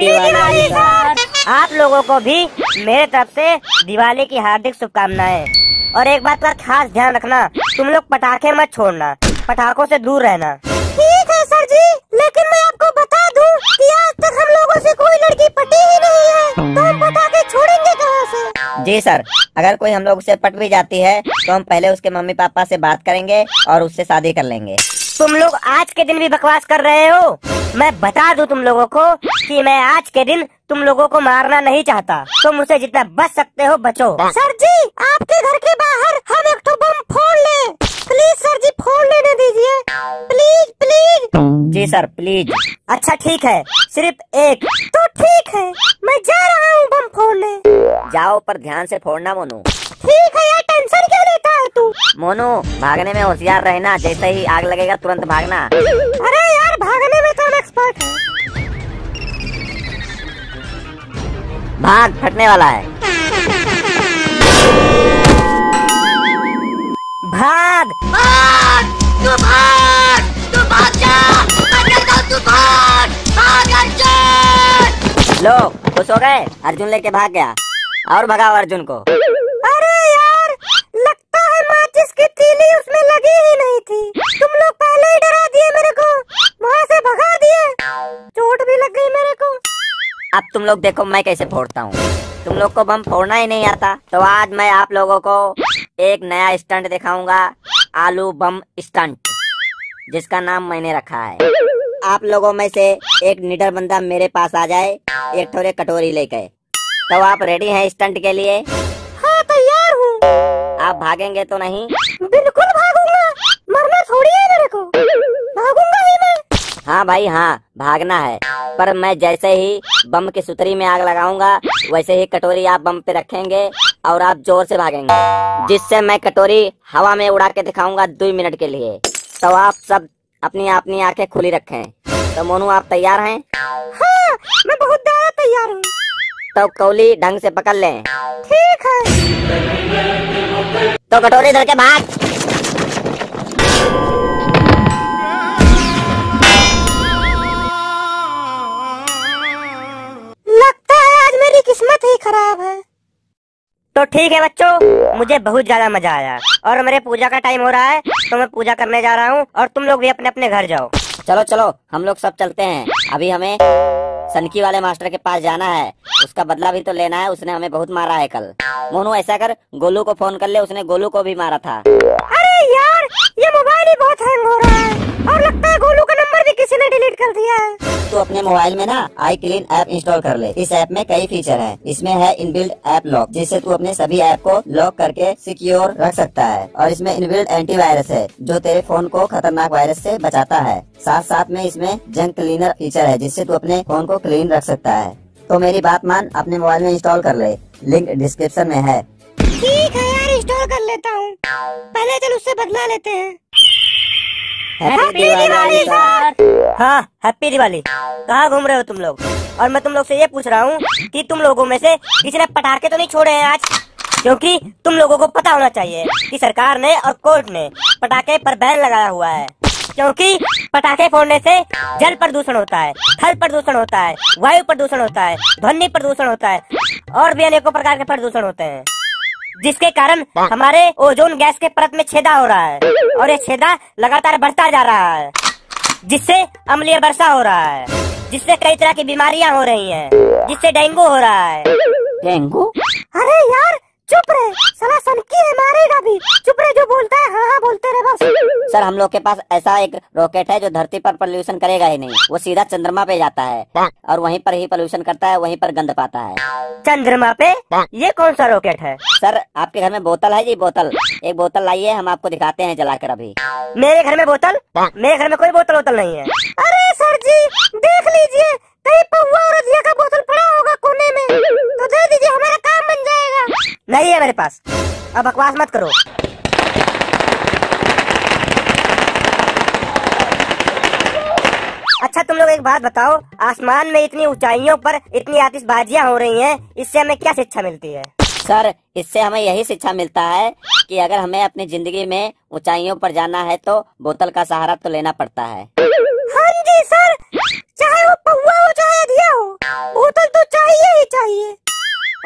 दिवाली आप लोगों को भी मेरे तरफ़ से दिवाली की हार्दिक शुभकामनाएँ। और एक बात का खास ध्यान रखना तुम लोग पटाखे मत छोड़ना पटाखों से दूर रहना। ठीक है सर जी लेकिन मैं आपको बता दूँ कि आज तक हम लोगों से कोई लड़की पटी ही नहीं है। तो हम पटाखे छोड़ेंगे कहाँ से? जी सर। अगर कोई हम लोग से पट भी जाती है तो हम पहले उसके मम्मी पापा से बात करेंगे और उससे शादी कर लेंगे। तुम लोग आज के दिन भी बकवास कर रहे हो? मैं बता दूँ तुम लोगों को कि मैं आज के दिन तुम लोगों को मारना नहीं चाहता। तुम मुझसे जितना बच सकते हो बचो। सर जी आपके घर के बाहर हम एक तो बम फोड़ ले। प्लीज़ सर जी फोड़ लेने दीजिए। Please please. Ji sir please. अच्छा ठीक है। सिर्फ़ एक। तो ठीक है मैं जा रहा हूँ बम फोड़ने। जाओ पर ध्यान से फोड़ना मोनू। ठीक है यार टेंशन क्यों लेता है तू? मोनू भागने में होशियार रहना जैसे ही आग लगेगा तुरंत भागना। अरे यार हैं भाग फटने वाला है। भाग तू भाग तू भाग जा। मैं कहता हूँ तू भाग भाग अर्जुन। लो खुश हो गए? अर्जुन लेके भाग गया। और भगाओ अर्जुन को। अब तुम लोग देखो मैं कैसे फोड़ता हूँ। तुम लोग को बम फोड़ना ही नहीं आता। तो आज मैं आप लोगों को एक नया स्टंट दिखाऊँगा। आलू बम स्टंट जिसका नाम मैंने रखा है। आप लोगों में से एक निडर बंदा मेरे पास आ जाए, एक थोड़े कटोरी लेके। तो आप रेडी हैं स्टंट के लिए? हाँ तैयार हूँ। आप भागेंगे तो नहीं? बिल्कुल भागूँगा। मरना है मेरे को। भागूँगा ही मैं। हाँ भाई हाँ भागना है। पर मैं जैसे ही बम की सुतरी में आग लगाऊँगा वैसे ही कटोरी आप बम पे रखेंगे और आप ज़ोर से भागेंगे जिससे मैं कटोरी हवा में उड़ा के दिखाऊँगा दो मिनट के लिए। तो आप सब अपनी अपनी आँखें खुली रखें। तो मोनू आप तैयार हैं? हाँ मैं बहुत ज़्यादा तैयार हूँ। तो कौली ढंग से पकड़ लें। ठीक है। तो कटोरी धर के भाग। खराब है। तो ठीक है बच्चों मुझे बहुत ज़्यादा मज़ा आया। और मेरे पूजा का टाइम हो रहा है तो मैं पूजा करने जा रहा हूँ और तुम लोग भी अपने अपने घर जाओ। चलो चलो हम लोग सब चलते हैं। अभी हमें सनकी वाले मास्टर के पास जाना है। उसका बदला भी तो लेना है उसने हमें बहुत मारा है कल। मोनू ऐसा कर गोलू को फ़ोन कर ले उसने गोलू को भी मारा था। अरे यार ये मोबाइल ही बहुत हैंग हो रहा है और लगता है गोलू किसी ने डिलीट कर दिया? है तो अपने मोबाइल में ना आई क्लीन ऐप इंस्टॉल कर ले। इस ऐप में कई फीचर हैं। इसमें है इनबिल्ट ऐप लॉक जिससे तू अपने सभी ऐप को लॉक करके सिक्योर रख सकता है। और इसमें इनबिल्ट एंटीवायरस है जो तेरे फ़ोन को खतरनाक वायरस से बचाता है। साथ साथ में इसमें जंक क्लीनर फीचर है जिससे तू अपने फ़ोन को क्लीन रख सकता है। तो मेरी बात मान अपने मोबाइल में इंस्टॉल कर ले। लिंक डिस्क्रिप्शन में है। ठीक है यार इंस्टॉल कर लेता हूँ। पहले चल उससे बदला लेते हैं। हैप्पी दिवाली सर हाँ हैप्पी दिवाली। कहाँ घूम रहे हो तुम लोग? और मैं तुम लोग से ये पूछ रहा हूँ कि तुम लोगों में से किसी ने पटाखे तो नहीं छोड़े हैं आज? क्योंकि तुम लोगों को पता होना चाहिए कि सरकार ने और कोर्ट ने पटाखे पर बैन लगाया हुआ है। क्योंकि पटाखे फोड़ने से जल प्रदूषण होता है थल प्रदूषण होता है वायु प्रदूषण होता है ध्वनि प्रदूषण होता है और भी अनेकों प्रकार के प्रदूषण होते हैं। जिसके कारण हमारे ओजोन गैस के परत में छेदा हो रहा है और ये छेदा लगातार बढ़ता जा रहा है। जिससे अम्लीय वर्षा हो रहा है जिससे कई तरह की बीमारियाँ हो रही हैं जिससे डेंगू हो रहा है। डेंगू? अरे यार चुप रहे सलासन की है मारेगा भी। चुप रहे जो बोलता है हाँ हाँ बोलते रहे बस। सर हम लोग के पास ऐसा एक रॉकेट है जो धरती पर पोल्यूशन करेगा ही नहीं। वो सीधा चंद्रमा पे जाता है और वहीं पर ही पोल्यूशन करता है वहीं पर गंद पाता है। चंद्रमा पे? ये कौन सा रॉकेट है? सर आपके घर में बोतल है जी बोतल। एक बोतल लाइए हम आपको दिखाते हैं जलाकर अभी। मेरे घर में बोतल? मेरे घर में कोई बोतल वोतल नहीं है। अरे सर जी देख लीजिए कहीं पौवा और रजिया का बोतल पड़ा होगा कोने में। तो दे दीजिए हमारा काम बन जाएगा। नहीं है मेरे पास। अब बकवास मत करो अच्छा तुम लोग एक बात बताओ आसमान में इतनी ऊंचाइयों पर इतनी आतिशबाजियाँ हो रही हैं इससे हमें क्या शिक्षा मिलती है? सर इससे हमें यही शिक्षा मिलता है कि अगर हमें अपनी ज़िंदगी में ऊंचाइयों पर जाना है तो बोतल का सहारा तो लेना पड़ता है। हाँ जी सर। चाहे वो पौवा हो चाहे अधिया हो बोतल तो चाहिए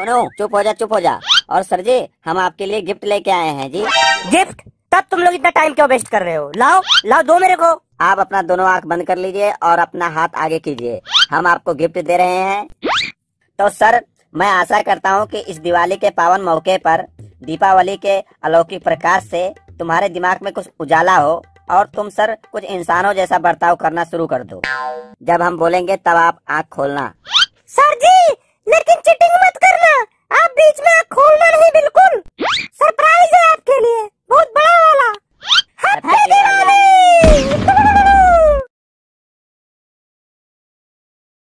अनु चुप हो जा चुप हो जा। और सर जी हम आपके लिए गिफ्ट लेके आए हैं जी। गिफ्ट? तब तुम लोग इतना टाइम क्यों वेस्ट कर रहे हो? लाओ लाओ दो मेरे को। आप अपना दोनों आँख बंद कर लीजिए और अपना हाथ आगे कीजिए। हम आपको गिफ्ट दे रहे हैं। तो सर, मैं आशा करता हूँ कि इस दिवाली के पावन मौके पर, दीपावली के अलौकिक प्रकाश से तुम्हारे दिमाग में कुछ उजाला हो और तुम सर कुछ इंसानों जैसा बर्ताव करना शुरू कर दो। जब हम बोलेंगे, तब आप आँख खोलना। सर जी, लेकिन चीटिंग मत